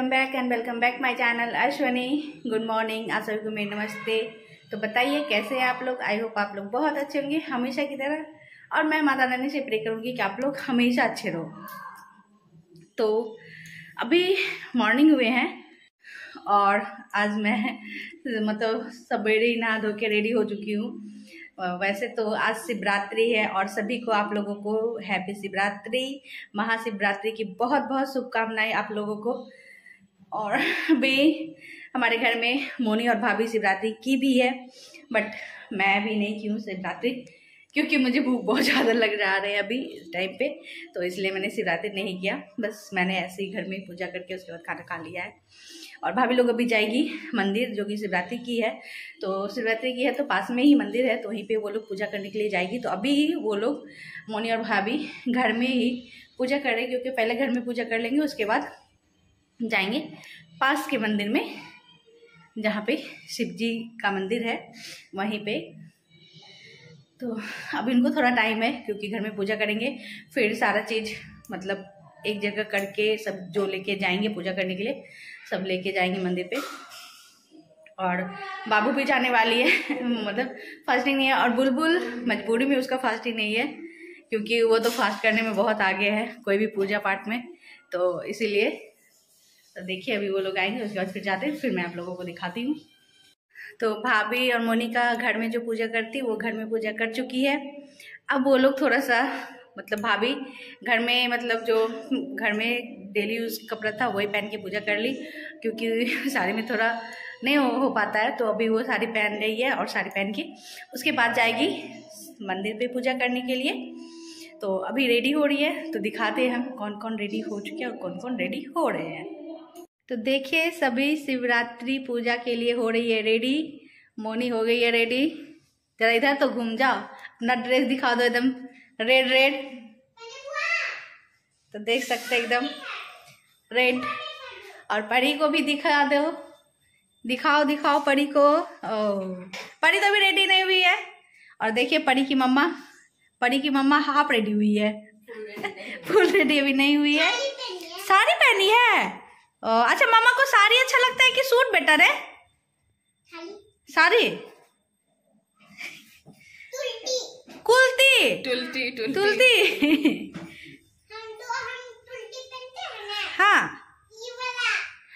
Welcome back and welcome back my channel Ashwani good morning आप सभी को मेरे नमस्ते। तो बताइए, कैसे हैं आप लोग? आई होप आप लोग बहुत अच्छे होंगे, हमेशा की तरह। और मैं माता रानी से प्रे करूँगी कि आप लोग हमेशा अच्छे रहो। तो अभी मॉर्निंग हुए हैं और आज मैं मतलब सवेरे ही नहा धो के रेडी हो चुकी हूँ। वैसे तो आज शिवरात्रि है और सभी को आप लोगों को हैप्पी शिवरात्रि, महाशिवरात्रि की बहुत बहुत शुभकामनाएँ आप लोगों को। और भी हमारे घर में मोनी और भाभी शिवरात्रि की भी है बट मैं भी नहीं की हूँ शिवरात्रि, क्योंकि मुझे भूख बहुत ज़्यादा लग रहा है अभी इस टाइम पे तो इसलिए मैंने शिवरात्रि नहीं किया। बस मैंने ऐसे ही घर में पूजा करके उसके बाद खाना खा लिया है। और भाभी लोग अभी जाएगी मंदिर, जो कि शिवरात्रि की है। तो शिवरात्रि की है तो पास में ही मंदिर है तो वहीं पे वो लोग पूजा करने के लिए जाएगी। तो अभी ही वो लोग, मोनी और भाभी घर में ही पूजा कर क्योंकि पहले घर में पूजा कर लेंगे, उसके बाद जाएँगे पास के मंदिर में, जहाँ पे शिव जी का मंदिर है, वहीं पे। तो अब इनको थोड़ा टाइम है, क्योंकि घर में पूजा करेंगे, फिर सारा चीज़ मतलब एक जगह करके सब जो लेके जाएँगे पूजा करने के लिए, सब लेके जाएँगे मंदिर पे। और बाबू भी जाने वाली है मतलब फास्टिंग नहीं है, और बुलबुल मजबूरी में उसका फास्टिंग नहीं है, क्योंकि वो तो फास्ट करने में बहुत आगे है, कोई भी पूजा पाठ में। तो इसीलिए तो देखिए अभी वो लोग आएँगे उसके बाद फिर जाते हैं फिर मैं आप लोगों को दिखाती हूँ। तो भाभी और मोनिका घर में जो पूजा करती वो घर में पूजा कर चुकी है। अब वो लोग थोड़ा सा मतलब भाभी घर में मतलब जो घर में डेली यूज़ कपड़ा था वही पहन के पूजा कर ली क्योंकि साड़ी में थोड़ा नहीं हो, हो पाता है। तो अभी वो साड़ी पहन रही है और साड़ी पहन के उसके बाद जाएगी मंदिर पे पूजा करने के लिए। तो अभी रेडी हो रही है तो दिखाते हैं हम कौन कौन रेडी हो चुके हैं और कौन कौन रेडी हो रहे हैं। तो देखिए सभी शिवरात्रि पूजा के लिए हो रही है। रेडी मोनी हो गई है रेडी जरा इधर तो घूम जाओ। अपना ड्रेस दिखा दो एकदम। रेड रेड तो देख सकते एकदम। रेड और परी को भी दिखा दो। दिखाओ दिखाओ परी को। ओ परी तो भी रेडी नहीं हुई है। और देखिए परी की मम्मा। परी की मम्मा हाफ़ रेडी हुई है। फुल रेडी अभी नहीं हुई है। साड़ी पहनी है। अच्छा मामा को साड़ी अच्छा लगता है कि सूट बेटर है? साड़ी। कुलती। टुलती टुलती तुलती। हाँ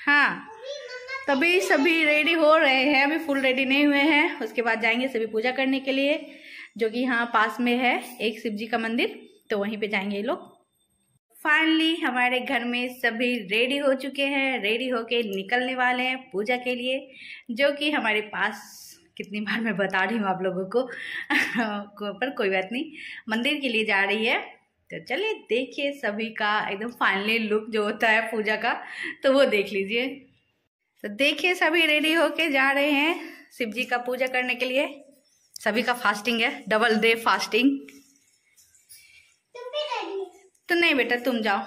हाँ। तभी सभी रेडी हो रहे हैं अभी फुल रेडी नहीं हुए हैं। उसके बाद जाएँगे सभी पूजा करने के लिए जो कि यहाँ पास में है एक शिव जी का मंदिर तो वहीं पे जाएँगे ये लोग। फाइनली हमारे घर में सभी रेडी हो चुके हैं रेडी होके निकलने वाले हैं पूजा के लिए, जो कि हमारे पास, कितनी बार मैं बता रही हूँ आप लोगों को पर कोई बात नहीं, मंदिर के लिए जा रही है। तो चलिए देखिए सभी का एकदम फाइनली लुक जो होता है पूजा का तो वो देख लीजिए। तो देखिए सभी रेडी होके जा रहे हैं शिव जी का पूजा करने के लिए। सभी का फास्टिंग है डबल डे फास्टिंग तो नहीं बेटा तुम जाओ।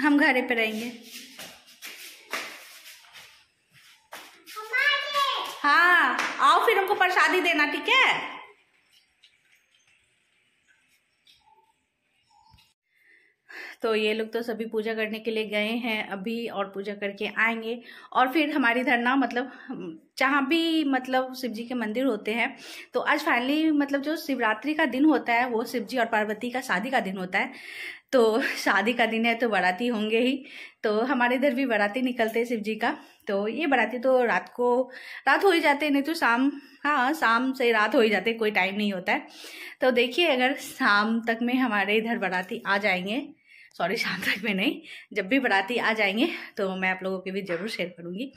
हम घरे पे रहेंगे। हाँ आओ फिर हमको प्रसादी देना ठीक है? तो ये लोग तो सभी पूजा करने के लिए गए हैं, अभी और पूजा करके आएँगे। और फिर हमारी इधर ना मतलब जहाँ भी मतलब शिव जी के मंदिर होते हैं तो आज फाइनली मतलब जो शिवरात्रि का दिन होता है, वो शिव जी और पार्वती का शादी का दिन होता है। तो शादी का दिन है तो बाराती होंगे ही तो हमारे इधर भी बाराती निकलते हैं शिव जी का। तो ये बाराती तो रात को, रात हो ही जाते नहीं तो शाम हाँ शाम से रात हो ही जाते कोई टाइम नहीं होता है। तो देखिए, अगर शाम तक में हमारे इधर बाराती आ जाएँगे सॉरी शाम तक में नहीं। जब भी बाराती आ जाएँगे तो मैं आप लोगों के भी ज़रूर शेयर करूँगी।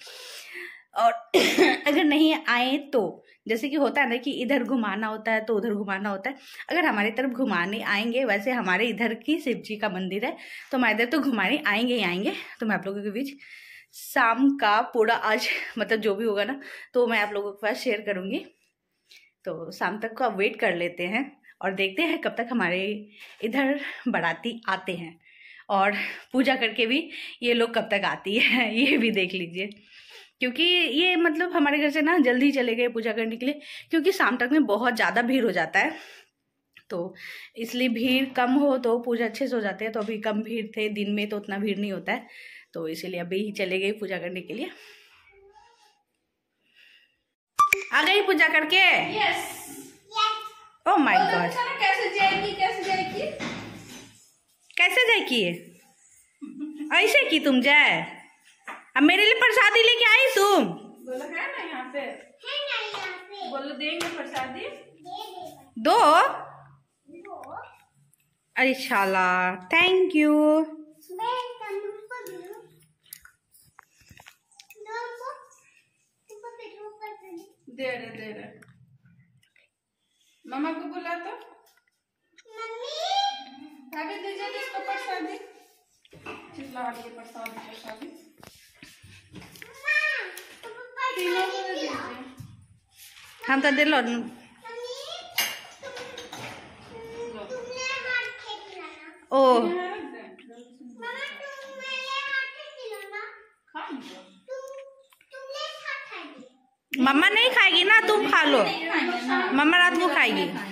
और अगर नहीं आए तो जैसे कि होता है ना कि इधर घुमाना होता है तो उधर घुमाना होता है। अगर हमारी तरफ़ घुमाने आएँगे, वैसे हमारे इधर की शिव जी का मंदिर है तो हमारे इधर तो घुमाने आएँगे ही आएँगे। तो मैं आप लोगों के बीच शाम का पूरा आज मतलब जो भी होगा ना तो मैं आप लोगों के पास शेयर करूँगी। तो शाम तक को आप वेट कर लेते हैं और देखते हैं कब तक हमारे इधर बाराती आते हैं। और पूजा करके भी ये लोग कब तक आती है ये भी देख लीजिए। क्योंकि ये मतलब हमारे घर से ना जल्दी चले गए पूजा करने के लिए क्योंकि शाम तक में बहुत ज़्यादा भीड़ हो जाता है। तो इसलिए भीड़ कम हो तो पूजा अच्छे से हो जाते हैं तो अभी कम भीड़ थे दिन में तो उतना भीड़ नहीं होता है। तो इसीलिए अभी ही चले गई पूजा करने के लिए। आ गई पूजा करके? यस ओ माय गॉड कैसे जाएगी कैसे जाएगी? कैसे जाए की ऐसे की तुम जाए अब मेरे लिए प्रसादी लेके आई तुम? बोलो है ना यहाँ पे। बोलो देंगे प्रसादी? दो अरे शाला थैंक यू दे रहे दे रहे मम्मा को बुला तो अभी दीजिए इसको प्रसादी प्रसादी हम तो दिलो ओ मम्मा नहीं खाएगी ना तुम खा लो मम्मा रात को खाएगी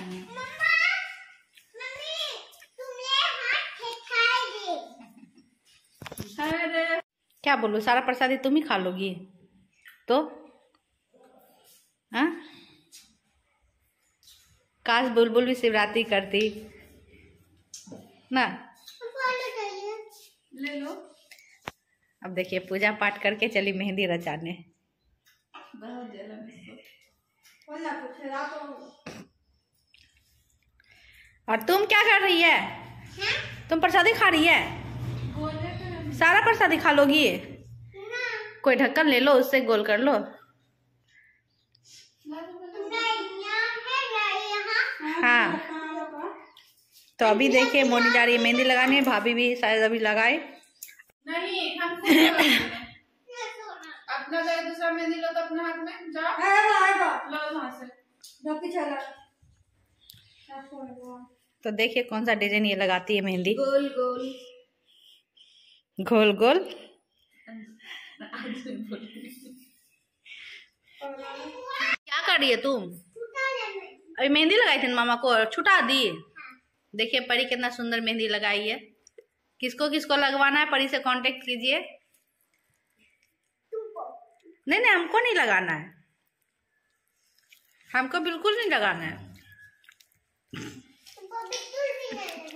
क्या बोलूँ? सारा प्रसादी तुम ही खा लोगी। तो हाँ? काश बुलबुल भी शिवरात्रि करती। ना? ले लो। अब देखिए पूजा पाठ करके चली मेहंदी रचाने। कुछ रात और तुम क्या कर रही है? तुम प्रसादी खा रही है? तो सारा प्रसादी खा लोगी कोई ढक्कन ले लो उससे गोल कर लो। हाँ। तो अभी देखिए मोनी जा रही है मेहंदी लगाने भाभी भी शायद अभी लगाए। नहीं हम खुद लगाएँगे। अपना जाए दूसरा मेहंदी लो तो अपने हाथ में जाओ। लो वहाँ से। तो देखिए कौन सा डिज़ाइन ये लगाती है मेहंदी। गोल गोल। गोल गोल। क्या कर रही है तुम? अभी मेहंदी लगाई थी मामा को? छुटा दी? देखिए परी कितना सुंदर मेहंदी लगाई है। किसको किसको लगवाना है परी से कांटेक्ट कीजिए। नहीं नहीं, हमको नहीं लगाना है। हमको बिल्कुल नहीं लगाना है।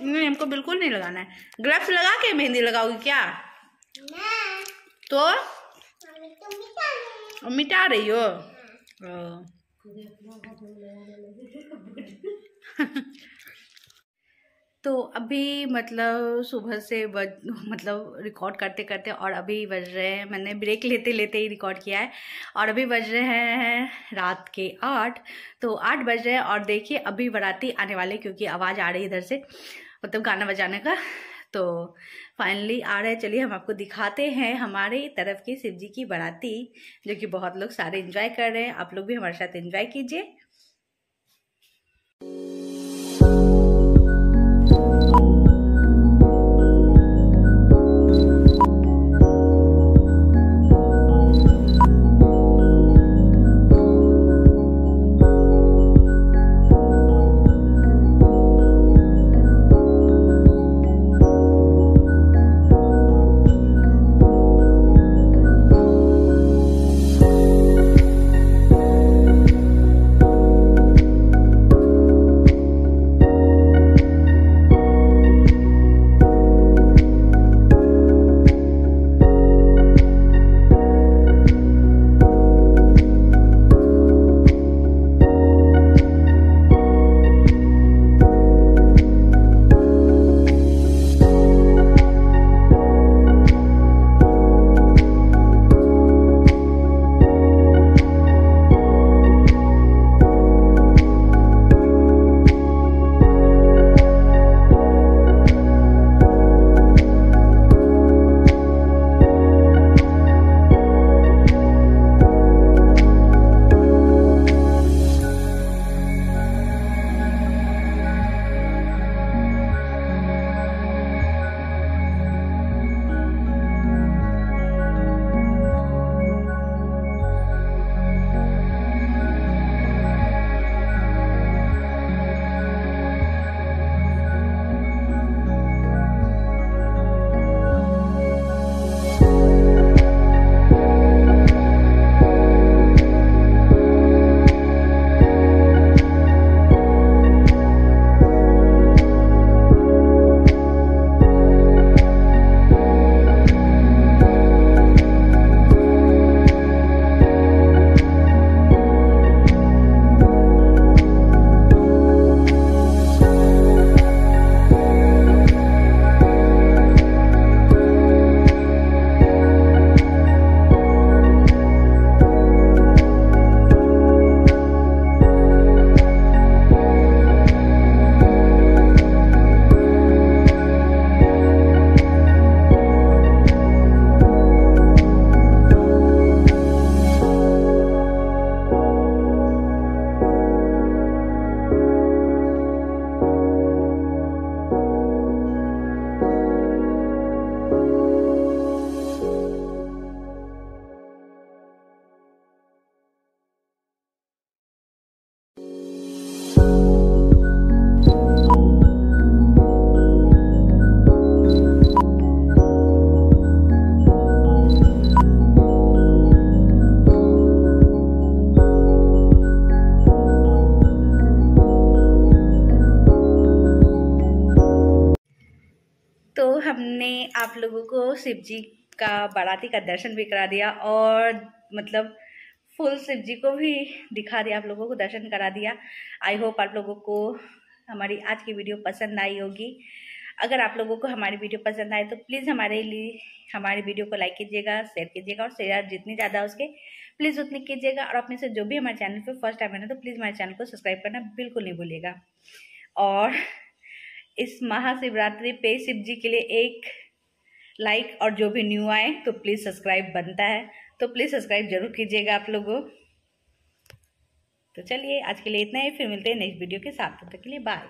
नहीं, हमको बिल्कुल नहीं लगाना है। ग्लव्स लगा के मेहंदी लगाओगी क्या? तो? मिटा रही हो? तो अभी मतलब सुबह से बज मतलब रिकॉर्ड करते करते और अभी बज रहे हैं, मैंने ब्रेक लेते लेते ही रिकॉर्ड किया है। और अभी बज रहे हैं रात के आठ। तो आठ बज रहे हैं और देखिए अभी बराती आने वाले क्योंकि आवाज़ आ रही है इधर से। मतलब गाना बजाने का। तो फाइनली आ रहे चलिए हम आपको दिखाते हैं हमारे तरफ़ की शिव जी की बराती, जो कि बहुत लोग सारे इंजॉय कर रहे हैं। आप लोग भी हमारे साथ इंजॉय कीजिए। हमने आप लोगों को शिव जी का बाराती का दर्शन भी करा दिया और मतलब फुल शिव जी को भी दिखा दिया, आप लोगों को दर्शन करा दिया। आई होप आप लोगों को हमारी आज की वीडियो पसंद आई होगी। अगर आप लोगों को हमारी वीडियो पसंद आए तो प्लीज़ हमारे लिए, हमारी वीडियो को लाइक कीजिएगा शेयर कीजिएगा और शेयर जितनी ज़्यादा उसके प्लीज़ उतनी कीजिएगा। और अपने से जो भी हमारे चैनल पे फ़र्स्ट टाइम है ना तो प्लीज़ हमारे चैनल को सब्सक्राइब करना बिल्कुल नहीं भूलिएगा। और इस महाशिवरात्रि पे शिव जी के लिए एक लाइक और जो भी न्यू आए तो प्लीज़ सब्सक्राइब बनता है। तो प्लीज़ सब्सक्राइब ज़रूर कीजिएगा आप लोगों। तो चलिए, आज के लिए इतना ही, फिर मिलते हैं नेक्स्ट वीडियो के साथ। तब तक के लिए बाय